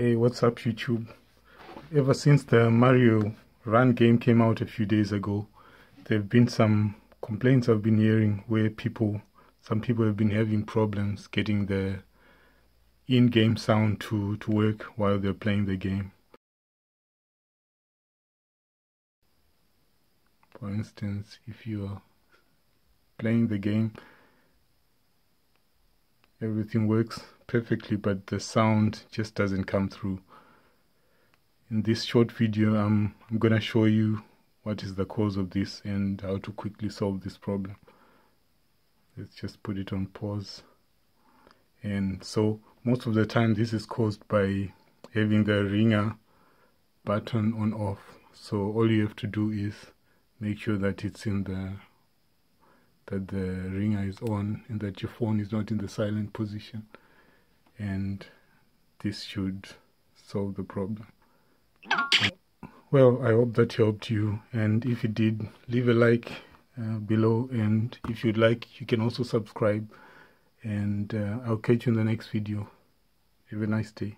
Hey, what's up YouTube? Ever since the Mario Run game came out a few days ago, there have been some complaints I've been hearing where people, some people have been having problems getting the in-game sound to, to work while they're playing the game. For instance, if you're playing the game, everything works perfectly, but the sound just doesn't come through. In this short video, I'm, I'm going to show you what is the cause of this and how to quickly solve this problem. Let's just put it on pause. And so most of the time this is caused by having the ringer button on off. So all you have to do is make sure that it's in the that the ringer is on and that your phone is not in the silent position and this should solve the problem. Well i hope that helped you and if it did leave a like uh, below and if you'd like you can also subscribe and uh, i'll catch you in the next video. Have a nice day